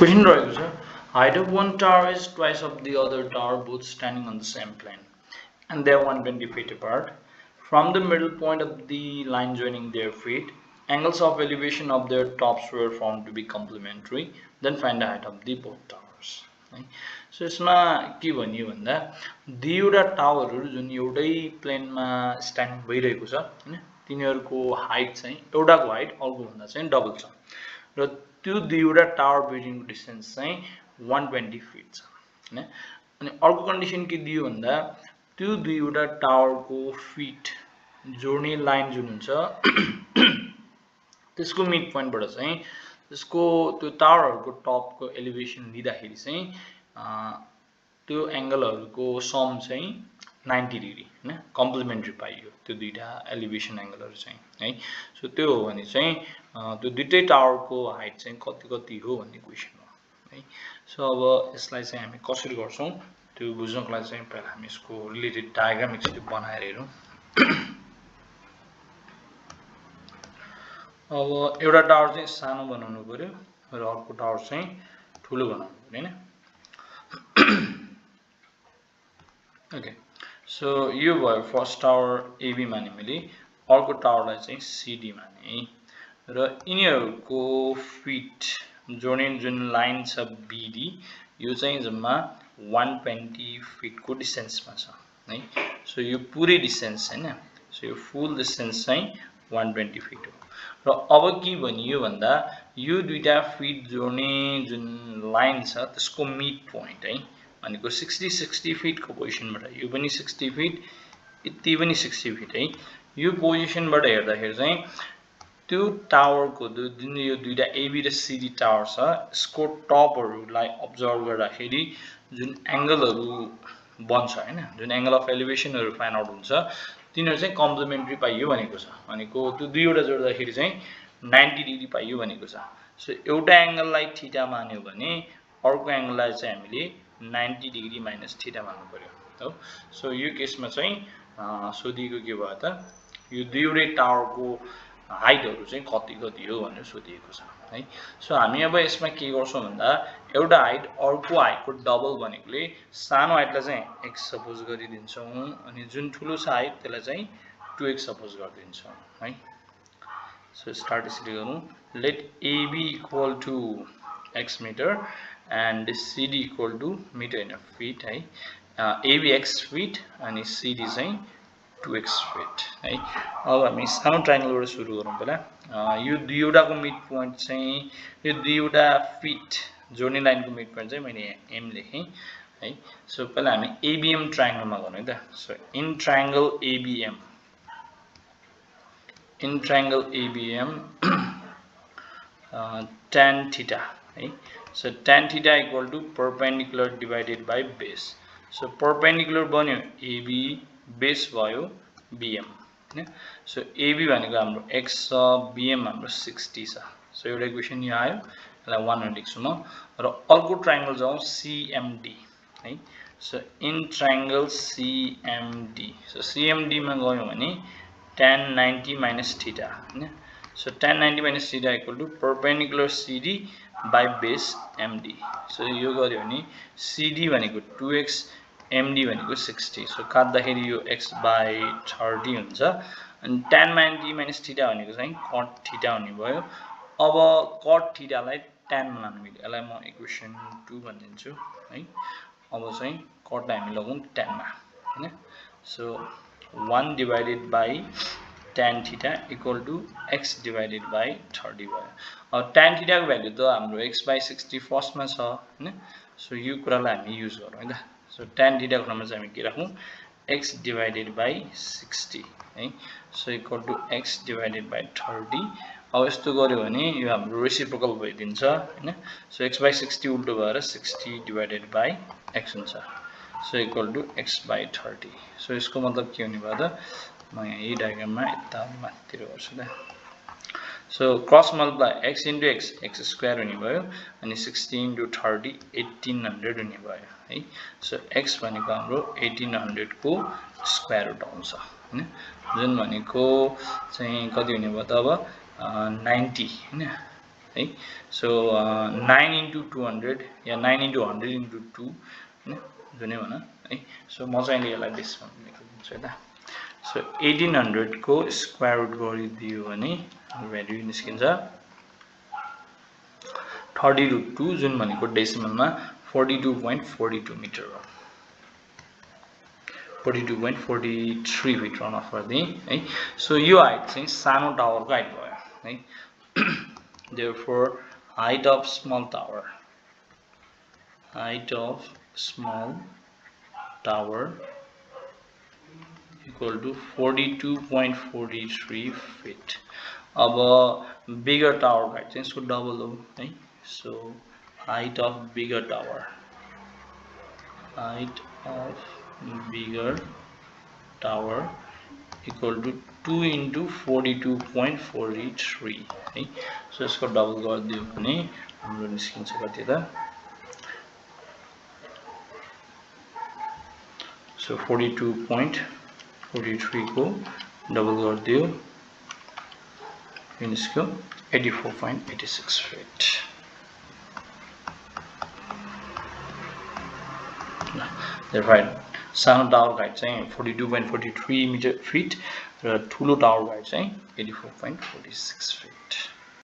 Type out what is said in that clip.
Question रहेको छ height of one tower is twice of the other tower both standing on the same plane and they are 120 feet apart from the middle point of the line joining their feet angles of elevation of their tops were found to be complementary then find the height of the both towers है so यसमा के भनियो भन्दा दुईवटा टावरहरू जुन एउटै प्लेनमा स्ट्यान्ड भइरहेको छ होइन तिनीहरूको हाइट चाहिँ एउटाको हाइट अर्कोभन्दा चाहिँ डबल छ र त्यो दुईवटा टावर बिल्डिङको डिस्टेन्स चाहिँ वान ट्वेन्टी फिट छ होइन? अनि अर्को कन्डिसन के दियो भन्दा त्यो दुईवटा टावरको फिट जोड्ने लाइन जुन हुन्छ त्यसको मिड पोइन्टबाट चाहिँ त्यसको त्यो टावरहरूको टपको एलिभेसन लिँदाखेरि चाहिँ त्यो एङ्गलहरूको सम चाहिँ नाइन्टी डिग्री होइन? कम्प्लिमेन्ट्री पाइयो त्यो दुइटा एलिभेसन एङ्गलहरू चाहिँ है? सो त्यो हो भने चाहिँ त्यो दुइटै टावरको हाइट चाहिँ कति कति हो भन्ने क्वेसन हो है? सो अब यसलाई चाहिँ हामी कसरी गर्छौँ? त्यो बुझ्नको लागि चाहिँ पहिला हामी यसको रिलेटेड डायग्राम एकचोटि बनाएर हेरौँ। अब एउटा टावर चाहिँ सानो बनाउनु पऱ्यो र अर्को टावर चाहिँ ठुलो बनाउनु पऱ्यो होइन? ओके सो यो भयो फर्स्ट टावर एबी माने मैले अर्को टावरलाई चाहिँ सिडी माने र यिनीहरूको फिट जोड्ने जुन लाइन छ बिडी यो चाहिँ जम्मा वान ट्वेन्टी फिटको डिस्टेन्समा छ है? सो यो पुरै डिस्टेन्स होइन सो यो फुल डिस्टेन्स चाहिँ वान ट्वेन्टी फिट हो। र अब के भनियो भन्दा यो दुइटा फिट जोड्ने जुन लाइन छ त्यसको मिड पोइन्ट है? भनेको सिक्सटी सिक्सटी फिटको पोजिसनबाट यो पनि सिक्सटी फिट यति पनि सिक्सटी फिट है। यो पोजिसनबाट हेर्दाखेरि चाहिँ त्यो टावरको जुन यो दुइटा एबी र सिडी टावर छ यसको टपहरूलाई अब्जर्भ गर्दाखेरि जुन एङ्गलहरू बन्छ होइन जुन एङ्गल अफ एलिभेसनहरू फाइन आउट हुन्छ तिनीहरू चाहिँ कम्प्लिमेन्ट्री पाइयो भनेको छ। भनेको त्यो दुईवटा जोड्दाखेरि चाहिँ नाइन्टी डिग्री पाइयो भनेको छ। सो एउटा एङ्गललाई ठिटा मान्यो भने अर्को एङ्गललाई चाहिँ हामीले नाइन्टी डिग्री माइनस ठिटा मान्नु पऱ्यो हो? सो यो केसमा चाहिँ सोधिएको के भयो त यो दुईवटै टावरको हाइटहरू चाहिँ कति कति हो भनेर सोधिएको छ है? सो हामी अब यसमा के गर्छौँ भन्दा एउटा हाइट अर्को हाइटको डबल भनेकोले सानो हाइटलाई चाहिँ एक्स सपोज गरिदिन्छौँ अनि जुन ठुलो छ हाइट त्यसलाई चाहिँ टु एक्स सपोज गरिदिन्छौँ है? सो स्टार्ट यसरी गरौँ let AB equal to X metre and CD equal to metre in feet है एबी एक्स फिट अनि सिडी चाहिँ टु एक्स फिट है अब हामी सानो ट्राइङ्गलबाट सुरु गरौँ पहिला यो दुईवटाको मिड पोइन्ट चाहिँ यो दुईवटा फिट जोड्ने लाइनको मिड पोइन्ट चाहिँ मैले एम लेखेँ है सो पहिला हामी एबिएम ट्राइङ्गलमा गरौँ है त so in triangle ABM in triangle ABM tan theta. है। So tan theta equal to perpendicular divided by base. So perpendicular बन्यो AB बेस भयो बिएम होइन? सो एबी भनेको हाम्रो एक्स छ बिएम हाम्रो सिक्सटी छ। सो एउटा इक्वेसन यो आयो यसलाई वान लेख्छु म। र अर्को ट्राइङ्गल जाउँ सिएमडी है? So in triangle CMD so सिएमडीमा गयौँ भने टेन नाइन्टी माइनस थिटा होइन? So tan ninety minus theta equal to perpendicular CD by base MD so यो गऱ्यो भने सिडी भनेको टु एक्स एमडी भनेको सिक्सटी सो काट्दाखेरि यो एक्स बाई थर्टी हुन्छ. अनि टेन नाइन्टी माइनस थिटा भनेको चाहिँ कट थिटा हुने भयो. अब कट थिटालाई टेनमा लानु मिल्यो। यसलाई म इक्वेसन टू भनिदिन्छु है। अब चाहिँ कटलाई हामी लगाउँ टेनमा होइन। So one divided by tan theta equal to X divided by thirty भयो अब टेन थिटाको भ्याल्यु त हाम्रो एक्स बाई सिक्सटी फर्स्टमा छ होइन? सो यो कुरालाई हामी युज गरौँ है त? सो टेन थिटाको ठाउँमा चाहिँ हामी के राखौँ? एक्स डिभाइडेड बाई सिक्सटी है? So equal to X divided by thirty अब यस्तो गऱ्यो भने यो हाम्रो रेसिप्रोकल भइदिन्छ होइन? सो एक्स बाई सिक्सटी उल्टो भएर सिक्सटी डिभाइडेड बाई एक्स हुन्छ। So equal to X by thirty so यसको मतलब के हुने भयो त? म यहाँ यही डायग्राममा यता माथितिर गर्छु त so cross multiply X into X X square हुने भयो अनि sixty into thirty eighteen hundred हुने भयो है सो एक्स भनेको हाम्रो एटिन हन्ड्रेडको स्क्वायर रुट आउँछ होइन जुन भनेको चाहिँ कति हुने भयो त अब नाइन्टी होइन है so nine into two hundred या nine into hundred into two होइन जुनै भन है सो म चाहिँ यसलाई बेसमा निकालिदिन्छु है त सो एटिन हन्ड्रेडको स्क्वायर रुट गरिदियो भने भ्याल्यु निस्किन्छ थर्टी रुट टू जुन भनेको डेसिमलमा forty two point forty two metre हो। Forty two point forty three feet run off गरिदिएँ है। सो यो हाइट चाहिँ सानो टावरको हाइट भयो है। Therefore height of small tower height of small tower equal to forty two point forty three feet अब बिगर टावरको हाइट चाहिँ यसको डबल हो है so height of bigger tower. Height of bigger tower equal to 2 into 42.43 है so यसको double गरिदियो भने हाम्रो निस्किन्छ कति त सो 42.43 को डबल गरिदियो निस्क्यो 84.86 फिट सानो टावरको हाइट चाहिँ forty two point forty three metre feet र ठुलो टावरको हाइट चाहिँ eighty four point forty six feet